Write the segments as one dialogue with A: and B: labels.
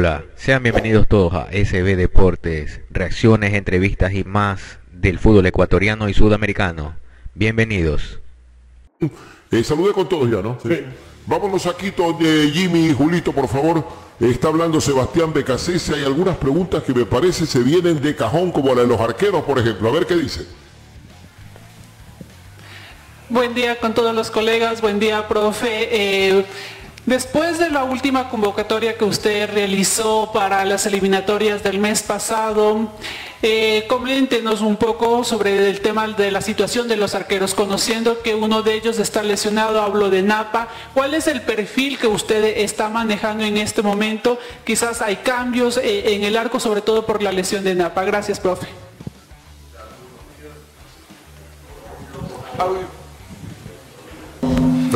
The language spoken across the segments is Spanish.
A: Hola, sean bienvenidos todos a SB Deportes, reacciones, entrevistas y más del fútbol ecuatoriano y sudamericano. Bienvenidos.
B: Eh, saludé con todos ya, ¿no? Sí. Vámonos aquí, de Jimmy y Julito, por favor. Está hablando Sebastián Becasese. Hay algunas preguntas que me parece se vienen de cajón, como la de los arqueros, por ejemplo. A ver qué dice.
C: Buen día con todos los colegas. Buen día, profe. Eh, Después de la última convocatoria que usted realizó para las eliminatorias del mes pasado, eh, coméntenos un poco sobre el tema de la situación de los arqueros, conociendo que uno de ellos está lesionado, hablo de Napa. ¿Cuál es el perfil que usted está manejando en este momento? Quizás hay cambios eh, en el arco, sobre todo por la lesión de Napa. Gracias, profe.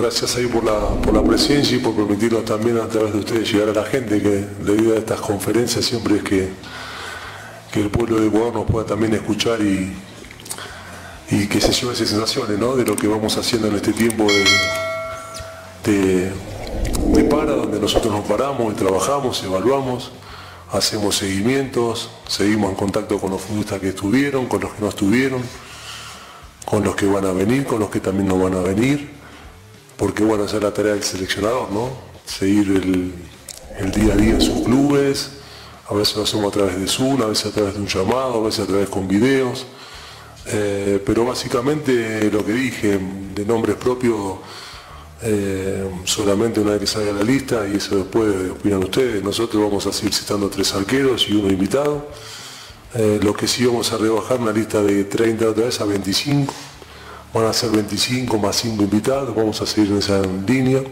D: Gracias ahí por la, por la presencia y por permitirnos también a través de ustedes llegar a la gente, que la idea de estas conferencias siempre es que, que el pueblo de Ecuador nos pueda también escuchar y, y que se lleve esas sensaciones ¿no? de lo que vamos haciendo en este tiempo de, de, para, donde nosotros nos paramos y trabajamos, evaluamos, hacemos seguimientos, seguimos en contacto con los futbolistas que estuvieron, con los que no estuvieron, con los que van a venir, con los que también no van a venir porque bueno, esa es la tarea del seleccionador, ¿no? Seguir el, día a día en sus clubes, a veces lo hacemos a través de Zoom, a veces a través de un llamado, a veces a través con videos, eh, pero básicamente lo que dije de nombres propios, eh, solamente una vez que salga la lista y eso después opinan ustedes, nosotros vamos a seguir citando tres arqueros y uno invitado, eh, lo que sí vamos a rebajar una lista de 30 otra vez a 25, van a ser 25 más 5 invitados, vamos a seguir en esa línea,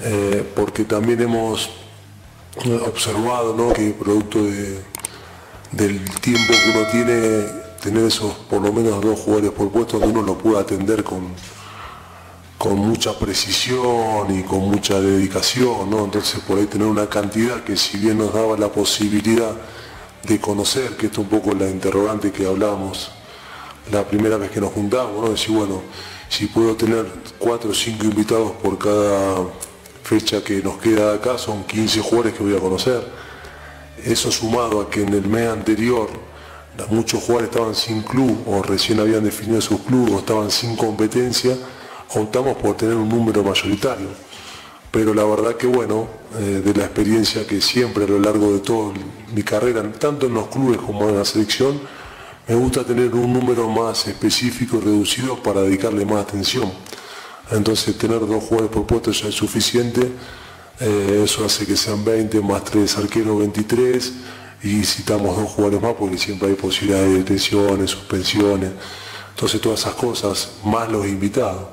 D: eh, porque también hemos observado que producto del tiempo que uno tiene, tener esos por lo menos dos jugadores por puesto donde uno lo pueda atender con, con mucha precisión y con mucha dedicación, ¿no? entonces por ahí tener una cantidad que si bien nos daba la posibilidad de conocer, que esto es un poco la interrogante que hablábamos la primera vez que nos juntamos, ¿no? bueno, si puedo tener cuatro o cinco invitados por cada fecha que nos queda acá, son 15 jugadores que voy a conocer. Eso sumado a que en el mes anterior muchos jugadores estaban sin club o recién habían definido sus clubes o estaban sin competencia, optamos por tener un número mayoritario. Pero la verdad que bueno, eh, de la experiencia que siempre a lo largo de toda mi carrera, tanto en los clubes como en la selección, me gusta tener un número más específico, reducido, para dedicarle más atención. Entonces tener dos jugadores por puesto ya es suficiente. Eh, eso hace que sean 20 más 3 arqueros 23 y citamos dos jugadores más porque siempre hay posibilidades de detenciones, suspensiones, entonces todas esas cosas, más los invitados.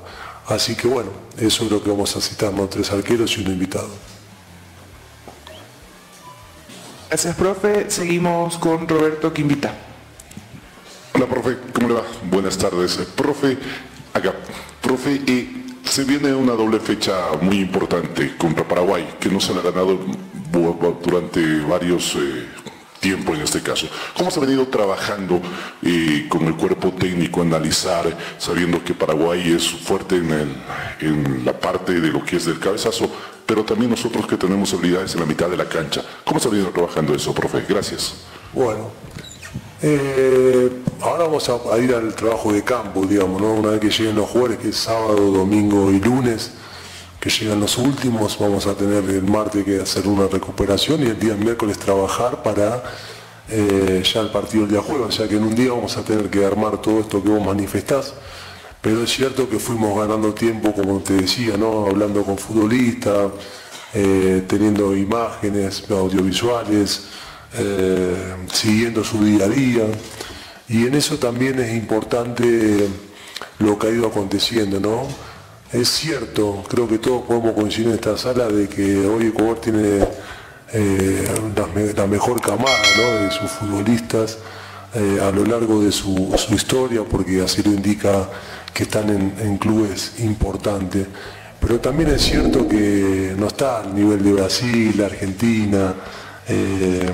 D: Así que bueno, eso es lo que vamos a citar, ¿no? tres arqueros y uno invitado.
E: Gracias, profe. Seguimos con Roberto Quimbita.
B: Hola, profe, ¿cómo le va? Buenas tardes. Profe, acá, profe, eh, se viene una doble fecha muy importante contra Paraguay, que no se ha ganado durante varios eh, tiempos en este caso. ¿Cómo se ha venido trabajando eh, con el cuerpo técnico, analizar, sabiendo que Paraguay es fuerte en, en la parte de lo que es del cabezazo, pero también nosotros que tenemos habilidades en la mitad de la cancha? ¿Cómo se ha venido trabajando eso, profe? Gracias.
D: Bueno, eh, ahora vamos a, ir al trabajo de campo, digamos, ¿no? Una vez que lleguen los jueves, que es sábado, domingo y lunes, que llegan los últimos, vamos a tener el martes que hacer una recuperación y el día miércoles trabajar para eh, ya el partido del día jueves, o sea que en un día vamos a tener que armar todo esto que vos manifestás. Pero es cierto que fuimos ganando tiempo, como te decía, ¿no? hablando con futbolistas, eh, teniendo imágenes audiovisuales, eh, siguiendo su día a día. Y en eso también es importante lo que ha ido aconteciendo, ¿no? Es cierto, creo que todos podemos coincidir en esta sala de que hoy Ecuador tiene eh, la, mejor camada de sus futbolistas eh, a lo largo de su, historia, porque así lo indica que están en, clubes importantes. Pero también es cierto que no está al nivel de Brasil, Argentina, eh,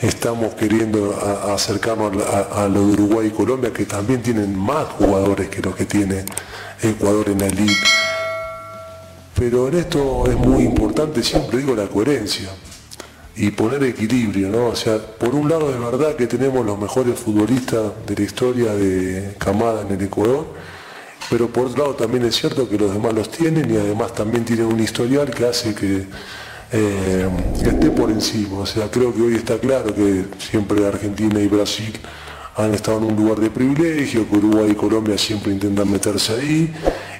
D: estamos queriendo acercarnos a, lo de Uruguay y Colombia, que también tienen más jugadores que los que tiene Ecuador en la elite. Pero en esto es muy importante, siempre digo, la coherencia. y poner equilibrio, ¿no? O sea, por un lado es verdad que tenemos los mejores futbolistas de la historia de Camada en el Ecuador, pero por otro lado también es cierto que los demás los tienen y además también tienen un historial que hace que eh, esté por encima. O sea, creo que hoy está claro que siempre Argentina y Brasil han estado en un lugar de privilegio, que Uruguay y Colombia siempre intentan meterse ahí,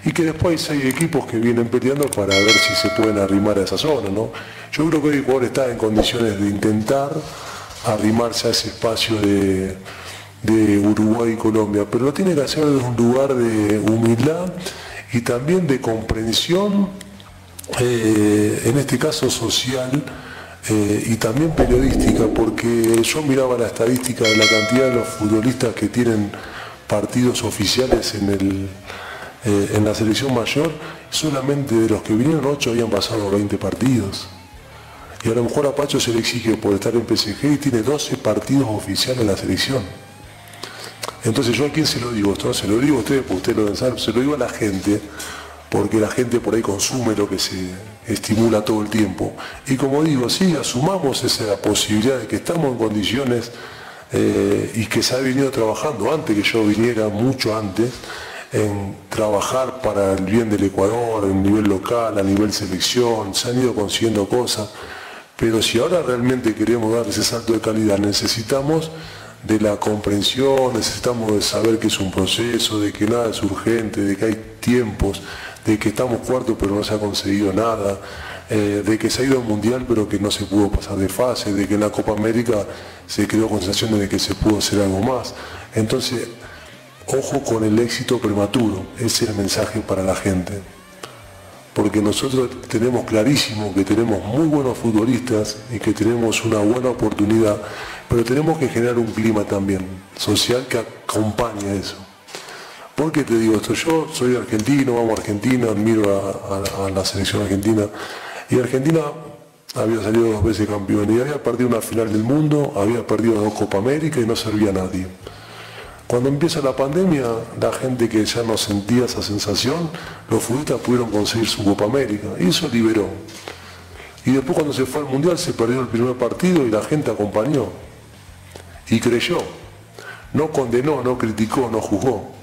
D: y que después hay equipos que vienen peleando para ver si se pueden arrimar a esa zona. ¿no? Yo creo que hoy Ecuador está en condiciones de intentar arrimarse a ese espacio de, Uruguay y Colombia, pero lo tiene que hacer desde un lugar de humildad y también de comprensión, eh, en este caso social, eh, y también periodística, porque yo miraba la estadística de la cantidad de los futbolistas que tienen partidos oficiales en, el, eh, en la selección mayor, solamente de los que vinieron 8 habían pasado 20 partidos. Y a lo mejor a Pacho se le exige por estar en PSG y tiene 12 partidos oficiales en la selección. Entonces yo a quién se lo digo se lo digo a ustedes, porque ustedes lo saben, se lo digo a la gente, porque la gente por ahí consume lo que se estimula todo el tiempo. Y como digo, sí, asumamos esa posibilidad de que estamos en condiciones eh, y que se ha venido trabajando antes que yo viniera, mucho antes, en trabajar para el bien del Ecuador, a nivel local, a nivel selección, se han ido consiguiendo cosas, pero si ahora realmente queremos dar ese salto de calidad, necesitamos de la comprensión, necesitamos de saber que es un proceso, de que nada es urgente, de que hay tiempos, de que estamos cuartos pero no se ha conseguido nada, eh, de que se ha ido al Mundial pero que no se pudo pasar de fase, de que en la Copa América se creó con sensaciones de que se pudo hacer algo más. Entonces, ojo con el éxito prematuro, ese es el mensaje para la gente. Porque nosotros tenemos clarísimo que tenemos muy buenos futbolistas y que tenemos una buena oportunidad, pero tenemos que generar un clima también social que acompañe eso. ¿Por qué te digo esto? Yo soy argentino, vamos a Argentina, admiro a, la selección argentina. Y Argentina había salido dos veces campeón y había perdido una final del mundo, había perdido dos Copa América y no servía a nadie. Cuando empieza la pandemia, la gente que ya no sentía esa sensación, los futbolistas pudieron conseguir su Copa América y eso liberó. Y después cuando se fue al Mundial se perdió el primer partido y la gente acompañó y creyó. No condenó, no criticó, no juzgó.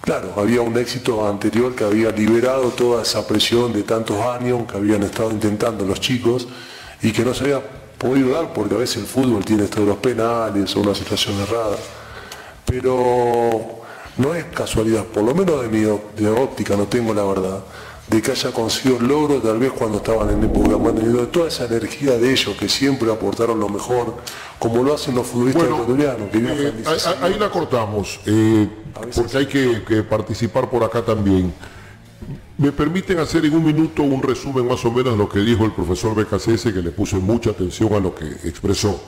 D: Claro, había un éxito anterior que había liberado toda esa presión de tantos años que habían estado intentando los chicos y que no se había podido dar porque a veces el fútbol tiene todos los penales o una situación errada. Pero no es casualidad, por lo menos de mi de óptica, no tengo la verdad, de que haya conseguido logro tal vez cuando estaban en época manteniendo toda esa energía de ellos que siempre aportaron lo mejor, como lo hacen los futbolistas ecuatorianos.
F: Eh, ahí, la cortamos, eh, porque hay que, participar por acá también. ¿Me permiten hacer en un minuto un resumen más o menos de lo que dijo el profesor BKCS, que le puse mucha atención a lo que expresó?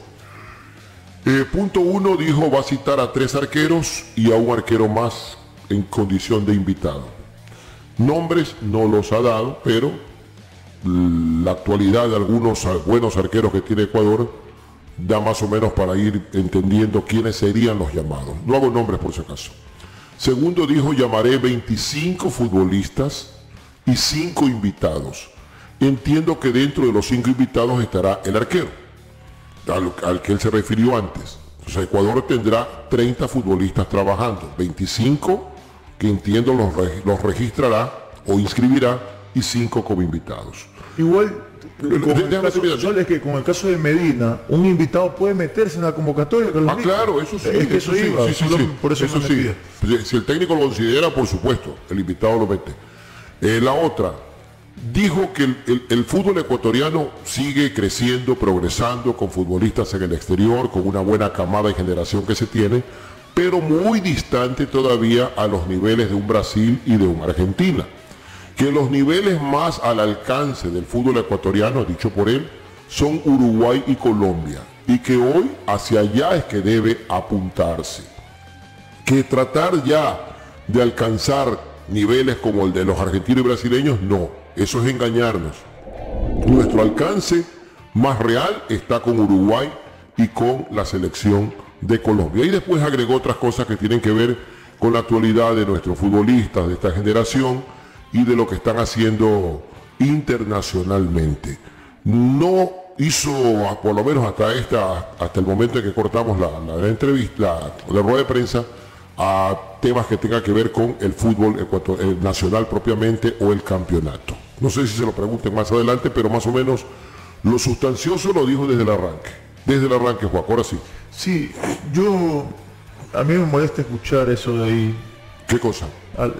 F: Eh, punto uno dijo va a citar a tres arqueros y a un arquero más en condición de invitado. Nombres no los ha dado, pero la actualidad de algunos buenos arqueros que tiene Ecuador da más o menos para ir entendiendo quiénes serían los llamados. No hago nombres por si acaso. Segundo dijo, llamaré 25 futbolistas y 5 invitados. Entiendo que dentro de los 5 invitados estará el arquero, al, que él se refirió antes. Sea, Ecuador tendrá 30 futbolistas trabajando, 25 que entiendo los, los registrará o inscribirá y cinco como invitados.
G: Igual, es que con el caso de Medina, un invitado puede meterse en la convocatoria.
F: ah, claro, eso sí. Es que eso, sí, por eso, sí. Si el técnico lo considera, por supuesto, el invitado lo mete. Eh, la otra, dijo que el, fútbol ecuatoriano sigue creciendo, progresando, con futbolistas en el exterior, con una buena camada y generación que se tiene, pero muy distante todavía a los niveles de un Brasil y de una Argentina. Que los niveles más al alcance del fútbol ecuatoriano, dicho por él, son Uruguay y Colombia, y que hoy hacia allá es que debe apuntarse. Que tratar ya de alcanzar niveles como el de los argentinos y brasileños, no, eso es engañarnos. Nuestro alcance más real está con Uruguay y con la selección de Colombia. Y después agregó otras cosas que tienen que ver con la actualidad de nuestros futbolistas de esta generación y de lo que están haciendo internacionalmente. No hizo, por lo menos hasta esta, hasta el momento en que cortamos la, entrevista, la, rueda de prensa, a temas que tengan que ver con el fútbol nacional propiamente o el campeonato. No sé si se lo pregunten más adelante, pero más o menos lo sustancioso lo dijo desde el arranque. Desde el arranque, Juan, ahora sí.
G: Sí, yo. A mí me molesta escuchar eso de ahí.
F: ¿Qué cosa?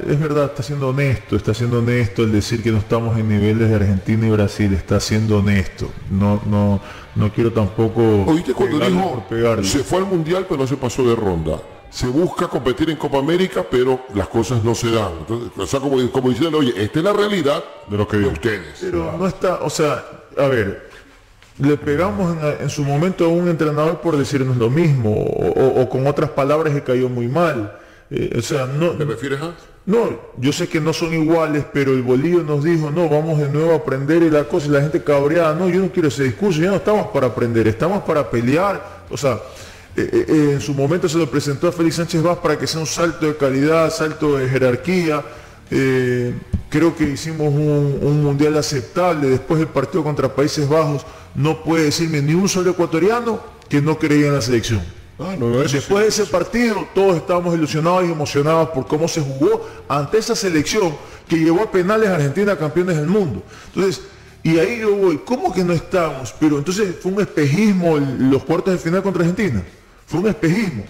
G: Es verdad, está siendo honesto, está siendo honesto el decir que no estamos en niveles de Argentina y Brasil, está siendo honesto. No, no, no quiero tampoco
F: Oíste cuando dijo, se fue al Mundial pero no se pasó de ronda. Se busca competir en Copa América, pero las cosas no se dan. Entonces, o sea, como, como diciendo, oye, esta es la realidad de lo que de ustedes.
G: Pero no está, o sea, a ver, le pegamos en, en su momento a un entrenador por decirnos lo mismo, o, o- o con otras palabras que cayó muy mal. Eh, o sea, no,
F: ¿Te refieres a?
G: no, yo sé que no son iguales, pero el bolillo nos dijo, no, vamos de nuevo a aprender y la cosa, y la gente cabreada, no, yo no quiero ese discurso, ya no estamos para aprender, estamos para pelear, o sea, eh, eh, en su momento se lo presentó a Félix Sánchez Vaz para que sea un salto de calidad, salto de jerarquía, eh, creo que hicimos un, un mundial aceptable, después del partido contra Países Bajos, no puede decirme ni un solo ecuatoriano que no creía en la selección.
F: Ah, no,
G: Después de ese partido, todos estábamos ilusionados y emocionados por cómo se jugó ante esa selección que llevó a penales a Argentina campeones del mundo. Entonces, y ahí yo voy, ¿cómo que no estamos? Pero entonces fue un espejismo el- los cuartos de final contra Argentina. Fue un espejismo.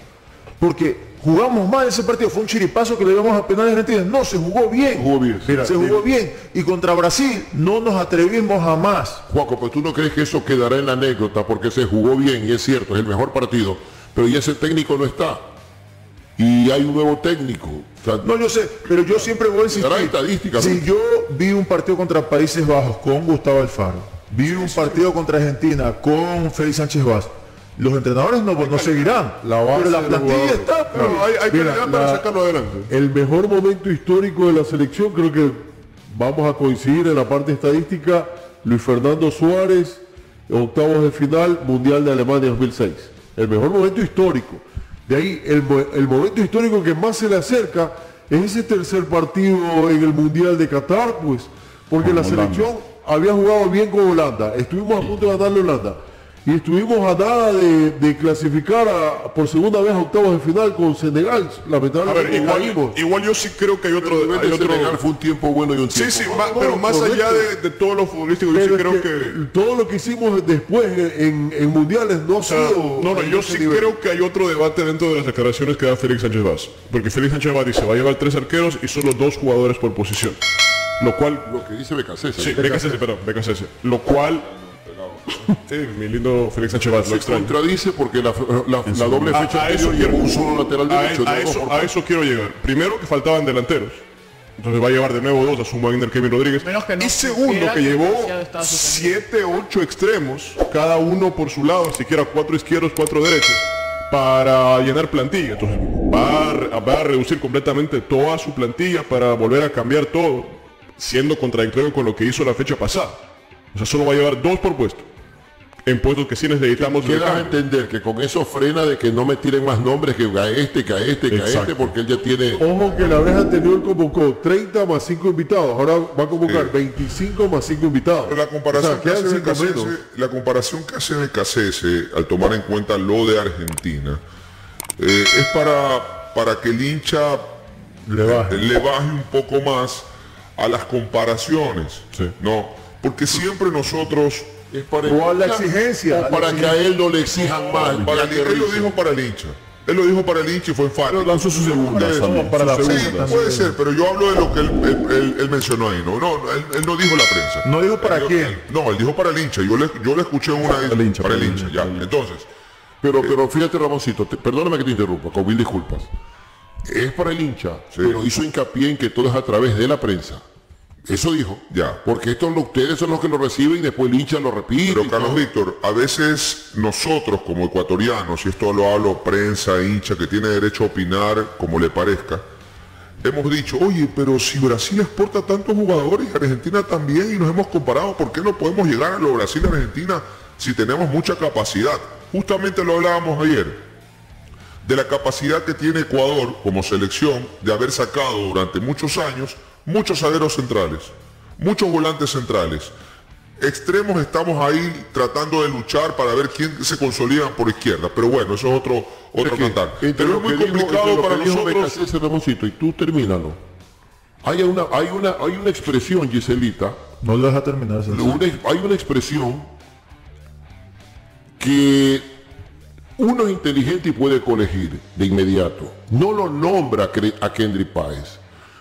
G: Porque jugamos mal ese partido, fue un chiripazo que le llevamos a penales a Argentina. No, se jugó bien.
F: Jugó bien. Mira,
G: se jugó bien. Y contra Brasil no nos atrevimos jamás.
F: Juaco, pues tú no crees que eso quedará en la anécdota porque se jugó bien y es cierto, es el mejor partido, pero ya ese técnico no está. Y hay un nuevo técnico. O sea,
G: No, yo sé, pero yo siempre voy a insistir.
F: Estadística, ¿no?
G: Si yo vi un partido contra Países Bajos con Gustavo Alfaro, vi un partido contra Argentina con Félix Sánchez Vaz, los entrenadores no, no seguirán.
F: La base
G: pero la plantilla está.
F: Pero hay, hay
H: Mira,
F: calidad para
H: la-
F: sacarlo adelante.
H: El mejor momento histórico de la selección, creo que vamos a coincidir en la parte estadística, Luis Fernando Suárez, octavos de final, Mundial de Alemania 2006. El mejor momento histórico. De ahí, el, el momento histórico que más se le acerca es ese tercer partido en el Mundial de Qatar, pues, porque la selección había jugado bien con Holanda. Estuvimos a punto de ganarle a Holanda. Y estuvimos a nada de, de clasificar a- por segunda vez a octavos de final con Senegal. Lamentablemente
I: ver, igual, igual yo sí creo que hay otro... Hay otro
F: Senegal fue un tiempo bueno y un
I: sí,
F: tiempo
I: sí,
F: malo.
I: ma- pero más
H: correcto.
I: allá de, de todo lo futbolístico, yo sí creo que...
H: todo lo que hicimos después en, en mundiales no ha
I: O sea,
H: sido.
I: no, no, yo sí
H: nivel.
I: creo que hay otro debate dentro de las declaraciones que da Félix Sánchez Vaz. Porque Félix Sánchez Vaz dice, va a llevar tres arqueros y solo dos jugadores por posición. Lo cual...
F: Lo que dice Becasese.
I: Sí, BKCS, perdón, BKCS. Lo cual... Sí, mi lindo Félix Sánchez Vaz, lo
F: Se
I: extraño.
F: contradice porque la, la- la doble
I: A-
F: fecha
I: a eso
F: anterior
I: quiero-
F: llevó un solo lateral
I: A,
F: derecho.
I: a eso, a quiero llegar. Primero que faltaban delanteros. Entonces va a llevar de nuevo dos a su Wagner Kevin Rodríguez.
J: Menos que no
I: y segundo que
J: que
I: llevó
J: demasiado estaba suspendido.
I: siete, ocho extremos, cada uno por su lado, siquiera cuatro izquierdos, cuatro derechos, para llenar plantilla. Entonces va a, va a reducir completamente toda su plantilla para volver a cambiar todo, siendo contradictorio con lo que hizo la fecha pasada. O sea, solo va a llevar dos por puesto. En puestos que sí necesitamos de cambio.
F: entender que con eso frena de que no me tiren más nombres que a este, que a este, que a este, porque él ya tiene...
H: Ojo que la vez anterior convocó 30 más 5 invitados. Ahora va a convocar 25 más 5 invitados.
B: Pero la comparación,
H: O sea,
B: que hace Becasese-
H: menos.
B: la comparación que hace Becasese, al tomar en cuenta lo de Argentina, eh, es para, para que el hincha
H: Le baje.
B: le baje un poco más a las comparaciones. No, porque siempre nosotros
F: Es para,
G: O a la exigencia.
F: o para que a él no le exijan más.
B: para el- él lo dijo para el hincha. Él lo dijo para el hincha y fue enfático.
H: lanzó su segunda también,
G: para la
B: sí,
G: segunda.
B: puede ser, pero yo hablo de lo que él, él- él- él mencionó ahí. No, no, él, él no dijo la prensa.
G: No dijo para
B: Él
G: quién.
B: no, él dijo para el hincha. Yo le, yo le escuché una vez
H: el hincha,
B: para el
H: para el
B: hincha. Ya,
H: para
B: entonces,
F: Pero, pero fíjate, Ramoncito, te- perdóname que te interrumpa, con mil disculpas. Es para el hincha, pero hizo hincapié en que todo es a través de la prensa. Eso dijo.
B: Ya.
F: Porque esto ustedes son los que lo reciben y después el hincha lo repite.
B: pero Carlos. Víctor, a veces nosotros como ecuatorianos, y esto lo hablo prensa, hincha, que tiene derecho a opinar como le parezca, hemos dicho, oye, pero si Brasil exporta tantos jugadores y Argentina también, y nos hemos comparado, ¿por qué no podemos llegar a lo Brasil-Argentina si tenemos mucha capacidad? Justamente lo hablábamos ayer de la capacidad que tiene Ecuador como selección de haber sacado durante muchos años muchos zagueros centrales, muchos volantes centrales. extremos estamos ahí tratando de luchar para ver quién se consolida por izquierda. Pero bueno, eso es otro, otro cantar. Pero es muy complicado para nosotros.
F: Ramoncito, y tú termínalo. Hay una, hay una, hay una expresión, Giselita.
G: No lo deja terminar.
F: hay una expresión que uno es inteligente y puede colegir de inmediato. No lo nombra a Kendrick Páez,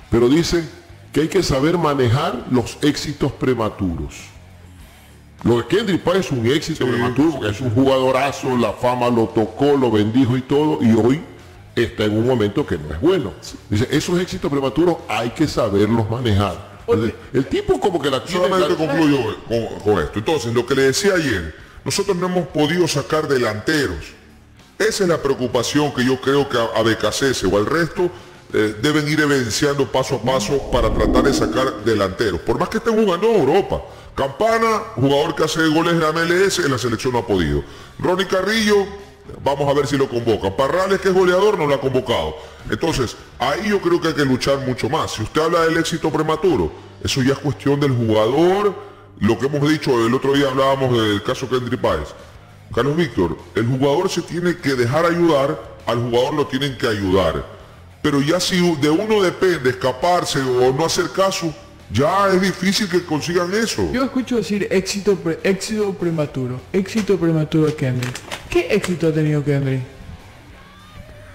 F: pero dice que hay que saber manejar los éxitos prematuros. Lo de Kendrick Páez es un éxito prematuro, porque es un jugadorazo, la fama lo tocó, lo bendijo y todo, y hoy está en un momento que no es bueno. Dice, esos éxitos prematuros hay que saberlos manejar. El, tipo como que la
B: tiene... Solamente concluyo con esto. Entonces, lo que le decía ayer, nosotros no hemos podido sacar delanteros esa es la preocupación que yo creo que a, BKC o al resto eh, deben ir evidenciando paso a paso para tratar de sacar delanteros. Por más que estén jugando en Europa. Campana, jugador que hace goles en la MLS, en la selección no ha podido. Ronnie Carrillo, vamos a ver si lo convoca. Parrales, que es goleador, no lo ha convocado. Entonces, ahí yo creo que hay que luchar mucho más. Si usted habla del éxito prematuro, eso ya es cuestión del jugador. Lo que hemos dicho, el otro día hablábamos del caso Kendry Páez Carlos Víctor, el jugador se tiene que dejar ayudar, al jugador lo tienen que ayudar. Pero ya si de uno depende escaparse o no hacer caso, ya es difícil que consigan eso.
J: Yo escucho decir éxito, éxito prematuro, éxito prematuro de Kendry. ¿Qué éxito ha tenido Kendry?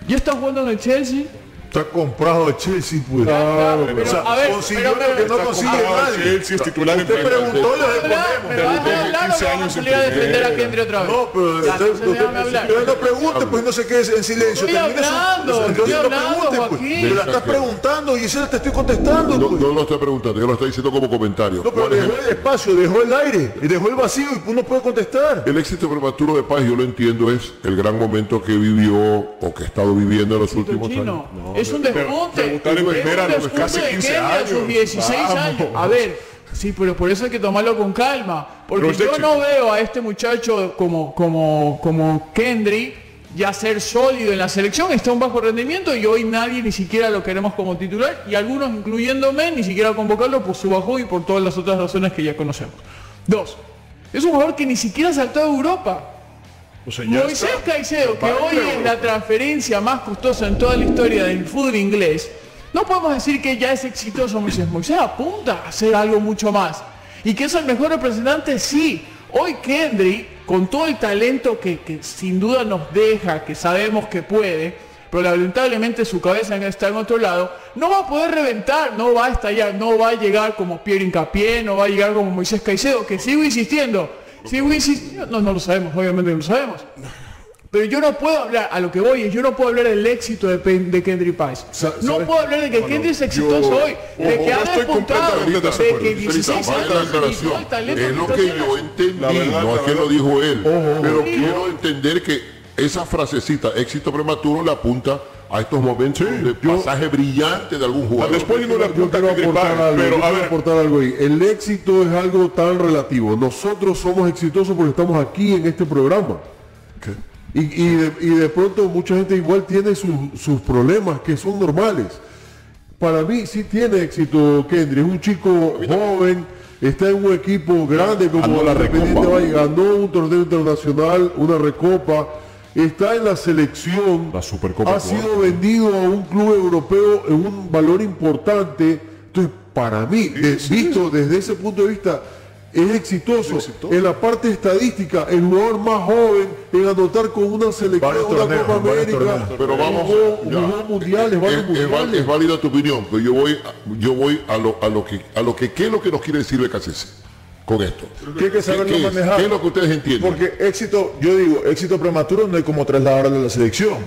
J: ¿Ya está jugando en el Chelsea?
G: Está comprado de Chelsea, pues.
J: Claro, pero, o sea, a ver,
G: consiguió pero, lo que no consigue nadie.
B: Chelsea es titular
G: Usted preguntó y le
J: respondemos. 15 años sin a defender a Kendry otra vez.
G: No, pero usted no pregunte, pues no se quede en silencio.
J: Estoy hablando, estoy hablando,
G: pues.
J: Joaquín.
G: Me la estás preguntando, Gisela, te estoy contestando. No,
F: pues. no lo estoy preguntando, yo lo estoy diciendo como comentario.
G: No, pero dejó el espacio, dejó el aire, y dejó el vacío y uno puede contestar.
F: El éxito prematuro de Paz, yo lo entiendo, es el gran momento que vivió o que ha estado viviendo en los últimos años.
J: Es un desmonte
B: debutar casi 15 años.
J: A 16 años. A ver, sí, pero por eso hay que tomarlo con calma. Porque yo no veo a este muchacho como, como, como Kendry ya ser sólido en la selección, está un bajo rendimiento y hoy nadie ni siquiera lo queremos como titular y algunos, incluyéndome, ni siquiera convocarlo por su bajo y por todas las otras razones que ya conocemos. Dos, es un jugador que ni siquiera saltó a Europa. Moisés Caicedo, que hoy es la transferencia más costosa en toda la historia del fútbol inglés, no podemos decir que ya es exitoso Moisés. Moisés apunta a hacer algo mucho más. Y que es el mejor representante, sí. Hoy Kendry, con todo el talento que, sin duda nos deja, que sabemos que puede, pero lamentablemente su cabeza está en otro lado, no va a poder reventar, no va a estallar, no va a llegar como Pierre Incapié, no va a llegar como Moisés Caicedo, que sigo insistiendo, Sí, no, no lo sabemos, obviamente no lo sabemos. Pero yo no puedo hablar, a lo que voy, yo no puedo hablar del éxito de, de Kendry Pais. No puedo hablar de que Kendry es exitoso hoy, de que ha despuntado, de que 16 años
F: Es lo que yo entendí, no es que lo dijo él, pero quiero entender que esa frasecita, éxito prematuro, la apunta a estos momentos de pasaje brillante de algún jugador.
B: Después no le a aportar algo,
F: pero a ver. aportar algo ahí. El éxito es algo tan relativo. Nosotros somos exitosos porque estamos aquí en este programa. Y, y, de, pronto mucha gente igual tiene sus problemas que son normales. Para mí sí tiene éxito Kendry, es un chico joven, está en un equipo grande como la Independiente Valle, ganó un torneo internacional, una recopa está en la selección,
B: la Supercopa
F: ha sido vendido a un club europeo en un valor importante. Entonces, para mí, visto desde ese punto de vista, es exitoso. En la parte estadística, el jugador más joven en anotar con una selección, una Copa América,
B: pero vamos,
F: mundiales,
B: es, es, válida tu opinión, pero yo voy, yo voy a lo, a lo que, a lo que, ¿qué es lo que nos quiere decir Becasese? Con esto.
G: ¿Qué hay que saberlo manejar?
F: ¿Qué es lo que ustedes entienden?
G: Porque éxito, yo digo, éxito prematuro no hay como trasladarlo a la selección.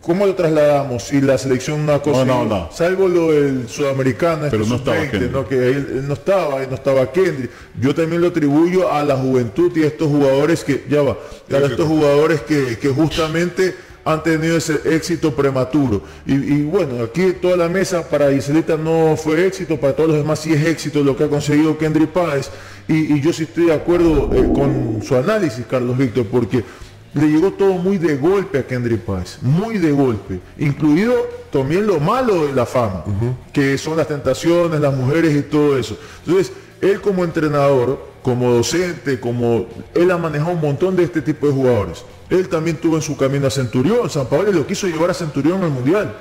G: ¿Cómo lo trasladamos? Y la selección una cosa,
F: no, no,
G: salvo lo del sudamericano,
F: pero no estaba
G: ¿no? que él, no estaba, no estaba Kendry. Yo también lo atribuyo a la juventud y a estos jugadores que, ya va, a estos jugadores que, que justamente han tenido ese éxito prematuro. Y, bueno, aquí toda la mesa para Iselita no fue éxito, para todos los demás sí es éxito lo que ha conseguido Kendry Páez. Y, yo sí estoy de acuerdo eh, con su análisis, Carlos Víctor, porque le llegó todo muy de golpe a Kendry Páez, muy de golpe, incluido también lo malo de la fama, que son las tentaciones, las mujeres y todo eso. Entonces, él como entrenador como docente, como él ha manejado un montón de este tipo de jugadores. Él también tuvo en su camino a Centurión, San Pablo lo quiso llevar a Centurión al Mundial.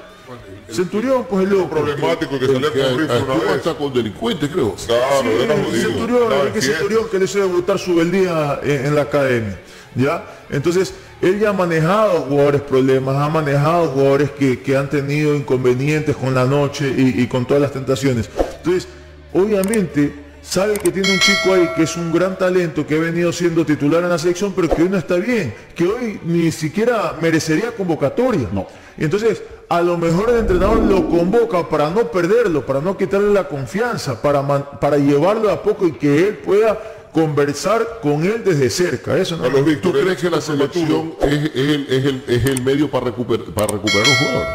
G: Centurión, pues es lo
B: problemático que salía con rifle una vez.
F: está con delincuentes, creo.
B: Claro, era
G: Sí,
B: jodido.
G: Centurión,
B: en
G: que. Centurión que le hizo debutar su beldía en, en la academia. ¿ya? Entonces, él ya ha manejado jugadores problemas, ha manejado jugadores que, que han tenido inconvenientes con la noche y, y con todas las tentaciones. Entonces, obviamente, sabe que tiene un chico ahí que es un gran talento, que ha venido siendo titular en la selección, pero que hoy no está bien, que hoy ni siquiera merecería convocatoria.
F: No.
G: Entonces, a lo mejor el entrenador lo convoca para no perderlo, para no quitarle la confianza, para, man- para llevarlo a poco y que él pueda conversar con él desde cerca. Eso no
B: Carlos
F: ¿Tú
B: Víctor,
F: crees que la selección es, es el, es, el, es el medio para, recuperar para recuperar un jugador?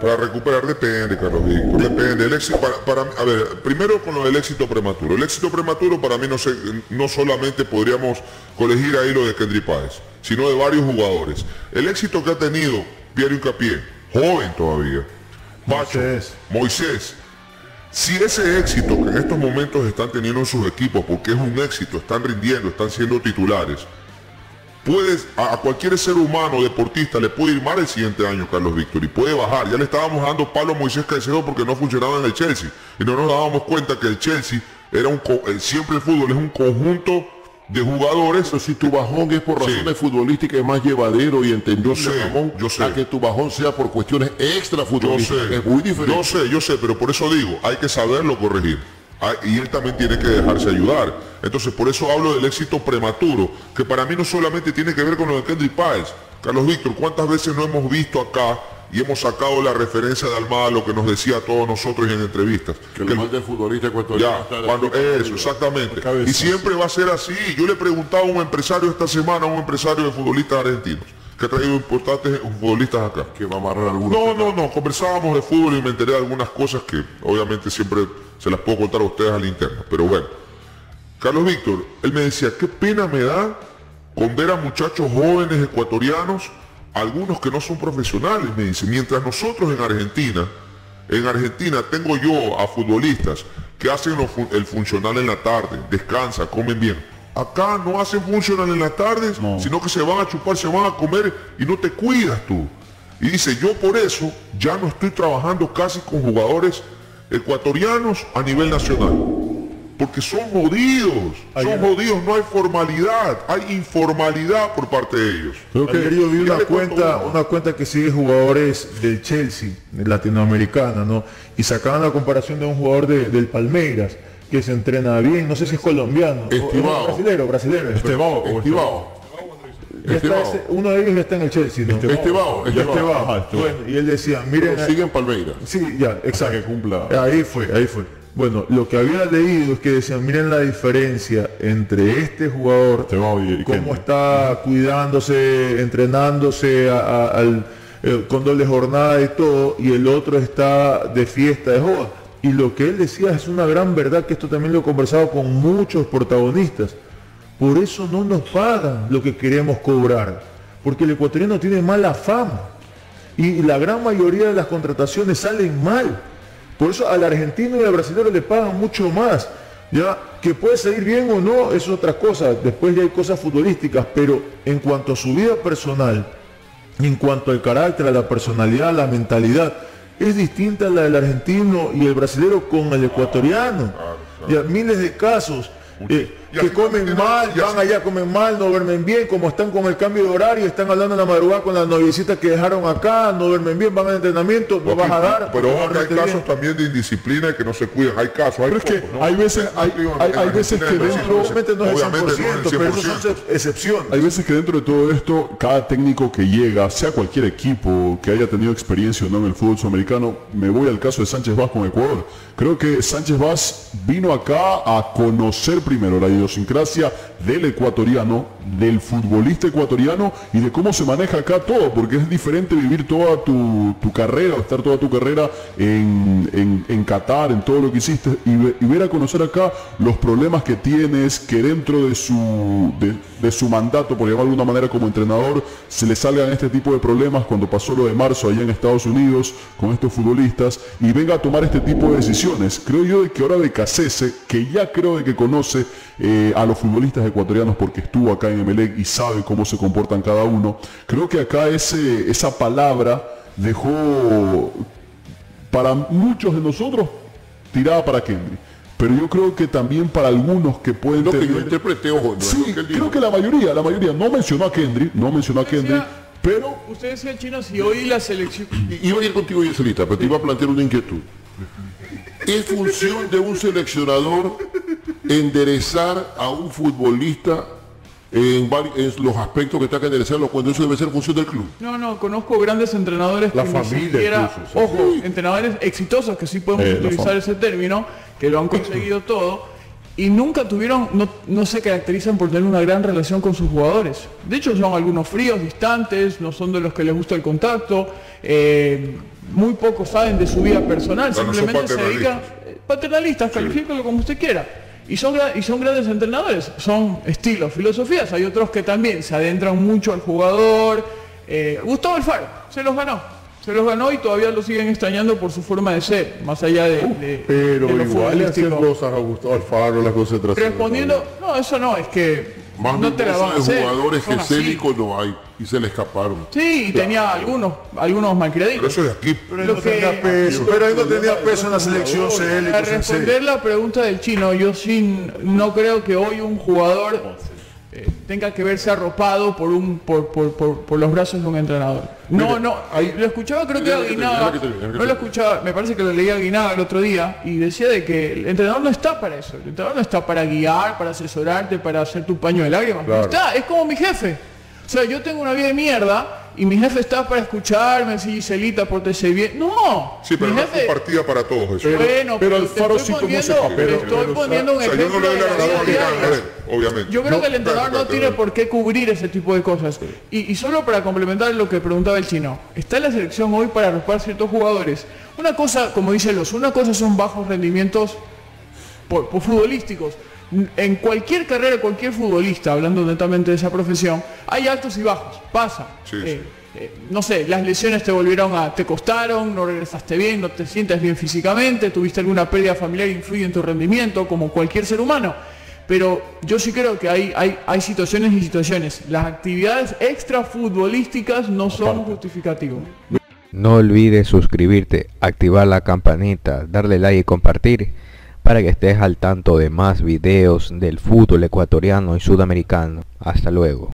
B: Para recuperar depende, Carlos Víctor, depende. El éxito, para, para- a ver, primero con lo del éxito prematuro. El éxito prematuro para mí no, se- no solamente podríamos colegir ahí lo de Kendry Páez, sino de varios jugadores. El éxito que ha tenido Piero Incapié, joven todavía, Pacho,
G: Moisés.
B: Moisés, si ese éxito que en estos momentos están teniendo en sus equipos, porque es un éxito, están rindiendo, están siendo titulares, puedes, a, cualquier ser humano, deportista, le puede ir mal el siguiente año, Carlos Víctor, y puede bajar. Ya le estábamos dando palo a Moisés Caicedo porque no funcionaba en el Chelsea. Y no nos dábamos cuenta que el Chelsea era un, eh, siempre el fútbol es un conjunto de jugadores.
F: Pero si tu bajón es por
B: Sí.
F: razones futbolísticas es más llevadero y entendible,
B: Yo sé,
F: Ramón,
B: yo sé.
F: a que tu bajón sea por cuestiones extra
B: Yo
F: futbolísticas.
B: sé,
F: Es muy diferente.
B: yo sé, yo sé, pero por eso digo, hay que saberlo corregir. Ah, Y él también tiene que dejarse ayudar. Entonces, por eso hablo del éxito prematuro, que para mí no solamente tiene que ver con lo de Kendrick Páez. Carlos Víctor, ¿cuántas veces no hemos visto acá y hemos sacado la referencia de Almada, lo que nos decía a todos nosotros en entrevistas?
F: Que
B: Que
F: el mal del futbolista ecuatoriano
B: ya,
F: está
B: cuando eso, exactamente. Y siempre va a ser así. Yo le preguntaba a un empresario esta semana, a un empresario de futbolistas argentinos, que ha traído importantes futbolistas acá.
F: Que va a amarrar algunos.
B: No, no, no, conversábamos de fútbol y me enteré de algunas cosas que obviamente siempre se las puedo contar a ustedes al interno, pero bueno. Carlos Víctor, él me decía, qué pena me da con ver a muchachos jóvenes ecuatorianos, algunos que no son profesionales, me dice, mientras nosotros en Argentina, en Argentina tengo yo a futbolistas que hacen el funcional en la tarde, descansan, comen bien. Acá no hacen funcional en la tarde, sino que se van a chupar, se van a comer y no te cuidas tú. Y dice, yo por eso ya no estoy trabajando casi con jugadores ecuatorianos a nivel nacional. Porque son jodidos, son jodidos, no hay formalidad, hay informalidad por parte de ellos.
G: Creo que yo vi una cuenta, una cuenta que sigue jugadores del Chelsea, latinoamericana, ¿no? Y sacaban la comparación de un jugador de- del Palmeiras, que se entrena bien, no sé si es colombiano. o-
F: Estibao.
G: Brasilero, brasilero.
I: Estebao, o.
G: Ya está
F: Estebao.
G: ese- uno de ellos ya está en el Chelsea, ¿no?
F: Estebao.
G: Ya
F: Estebao.
G: Estebao. Bueno, y él decía, miren,
F: sigue en Palmeiras.
G: Sí, ya, exacto.
I: que cumpla.
G: Ahí fue, ahí fue. Bueno, lo que había leído es que decían, miren la diferencia entre este jugador,
I: Estebao y-
G: cómo está cuidándose, entrenándose a- a- al, eh, con doble jornada y todo, y el otro está de fiesta, de joda. Y lo que él decía es una gran verdad, que esto también lo he conversado con muchos protagonistas. Por eso no nos pagan lo que queremos cobrar, porque el ecuatoriano tiene mala fama y la gran mayoría de las contrataciones salen mal. Por eso al argentino y al brasileño le pagan mucho más. Ya que puede salir bien o no es otra cosa. Después ya hay cosas futbolísticas, pero en cuanto a su vida personal, en cuanto al carácter, a la personalidad, a la mentalidad, es distinta la del argentino y el brasileño con el ecuatoriano. Ya miles de casos. eh, que comen mal, van allá, comen mal, no duermen bien, como están con el cambio de horario, están hablando en la madrugada con las noviecitas que dejaron acá, no duermen bien, van al entrenamiento, no vas a dar.
B: Pero ojo que hay casos
G: bien.
B: también de indisciplina y que no se cuidan. Hay casos, hay
I: Pero es que
B: pocos, ¿no?
I: hay veces, hay, veces que dentro,
G: Obviamente no es el
B: Obviamente
G: 100%,
B: no es el
G: pero esos
B: 100%.
G: son excepciones.
I: Hay veces que dentro de todo esto, cada técnico que llega, sea cualquier equipo que haya tenido experiencia o no en el fútbol sudamericano, me voy al caso de Sánchez Vaz con Ecuador. Creo que Sánchez Vaz vino acá a conocer primero la idiosincrasia del ecuatoriano, del futbolista ecuatoriano y de cómo se maneja acá todo, porque es diferente vivir toda tu, tu carrera, estar toda tu carrera en, en- en Qatar, en todo lo que hiciste, y, ve- y ver a conocer acá los problemas que tienes, que dentro de su, de, de su mandato, por llamarlo de alguna manera como entrenador, se le salgan este tipo de problemas cuando pasó lo de marzo allá en Estados Unidos con estos futbolistas y venga a tomar este tipo de decisiones. Creo yo de que ahora de Cacese, que ya creo de que conoce eh, a los futbolistas ecuatorianos porque estuvo acá en Emelec y sabe cómo se comportan cada uno. Creo que acá ese, esa palabra dejó para muchos de nosotros tirada para Kendry. Pero yo creo que también para algunos que pueden
F: Lo que
I: tener-
F: yo interpreté, ojo, no es
I: Sí,
F: lo que él dijo.
I: creo que la mayoría, la mayoría no mencionó a Kendry, no mencionó a Kendry, pero
J: Usted decía, Chino, si hoy la selección...
F: Y- Iba a ir contigo, Yeselita, pero te iba a plantear una inquietud. ¿Es función de un seleccionador enderezar a un futbolista en, los aspectos que está que enderezarlo cuando eso debe ser función del club?
J: No, no, conozco grandes entrenadores
F: La
J: que
F: familia
J: ni siquiera,
F: incluso, sí.
J: ojo, entrenadores exitosos que sí podemos
F: Eh,
J: utilizar ese término, que lo han conseguido todo y nunca tuvieron, no, no se caracterizan por tener una gran relación con sus jugadores. De hecho, son algunos fríos, distantes, no son de los que les gusta el contacto, eh, muy pocos saben de su vida personal,
F: no
J: simplemente se dedican eh, paternalistas, califíquelo como usted quiera. Y son, y son grandes entrenadores, son estilos, filosofías. Hay otros que también se adentran mucho al jugador. Eh, Gustavo Alfaro, se los ganó. Se los ganó y todavía lo siguen extrañando por su forma de ser, más allá de, de-
H: Pero
J: de
H: igual le cosas a Gustavo Alfaro, la concentración.
J: Respondiendo, no, eso no, es que
F: Más
J: no te la van a
F: de
J: hacer.
F: jugadores
J: son
F: que
J: así.
F: Célico no hay y se le escaparon.
J: Sí, y tenía algunos, algunos malcreaditos.
F: Pero eso de aquí.
G: Pero él no tenía peso, pero él no tenía peso en la selección Célico,
J: Para responder la pregunta del chino, yo sí no creo que hoy un jugador eh, tenga que verse arropado por un por, por, por, por los brazos de un entrenador. No, no, lo escuchaba creo que Aguinaga, no lo escuchaba, me parece que lo leía Aguinaga el otro día y decía de que el entrenador no está para eso, el entrenador no está para guiar, para asesorarte, para hacer tu paño de lágrimas, no está, es como mi jefe. O sea, yo tengo una vida de mierda y mi jefe está para escucharme, si Giselita, pórtese bien. No,
F: Sí, pero
J: mi
F: no es
J: jefe,
F: compartida para todos eso.
J: bueno,
H: pero
J: pero,
H: Alfaro
J: te
H: sí papel,
J: te estoy
H: pero,
J: poniendo un
F: O sea, yo no
J: ejemplo
F: le doy la a obviamente.
J: Yo creo que el entrenador no tiene por qué cubrir ese tipo de cosas. Y, y solo para complementar lo que preguntaba el chino, ¿está la selección hoy para arropar ciertos jugadores? Una cosa, como dice Los, una cosa son bajos rendimientos por, por futbolísticos. En cualquier carrera, cualquier futbolista, hablando netamente de esa profesión, hay altos y bajos, pasa.
F: Sí,
J: Eh, eh, no sé, las lesiones te volvieron a, te costaron, no regresaste bien, no te sientes bien físicamente, tuviste alguna pérdida familiar, influye en tu rendimiento, como cualquier ser humano. Pero yo sí creo que hay, hay, hay situaciones y situaciones. Las actividades extrafutbolísticas no son justificativas.
A: No olvides suscribirte, activar la campanita, darle like y compartir para que estés al tanto de más videos del fútbol ecuatoriano y sudamericano. Hasta luego.